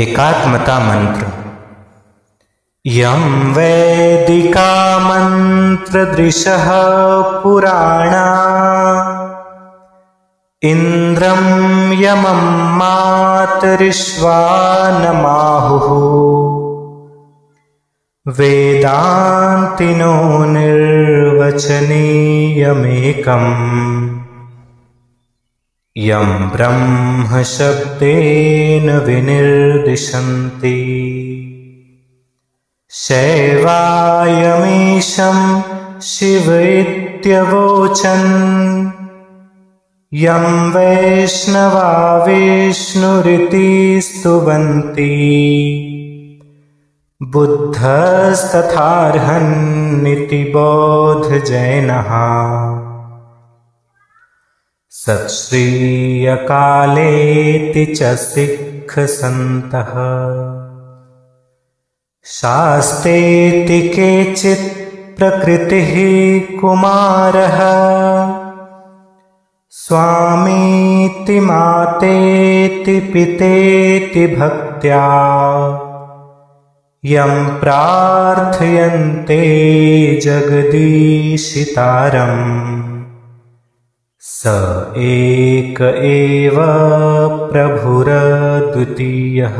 एकात्मतामन्त्र यं वैदिकामन्त्रदृशः पुराणा। इन्द्रं यमं मातरिश्वानमाहुः वेदान्तिनो निर्वचनीयमेकम् यं ब्रह्मशब्देन विनिर्दिशन्ति। शैवायमीशं शिव इत्यवोचन् यं वैष्णवा विष्णुरिति स्तुवन्ति। बुद्धस्तथार्हन्निति बोधजैनः सत्श्रीयकालेति च सिक्खसन्तः। शास्तेति केचित् प्रकृतिः कुमारः। स्वामीति मातेति पितेति भक्त्या। यं प्रार्थयन्ते जगदीशितारम् स एक एव प्रभुरद्वितीयः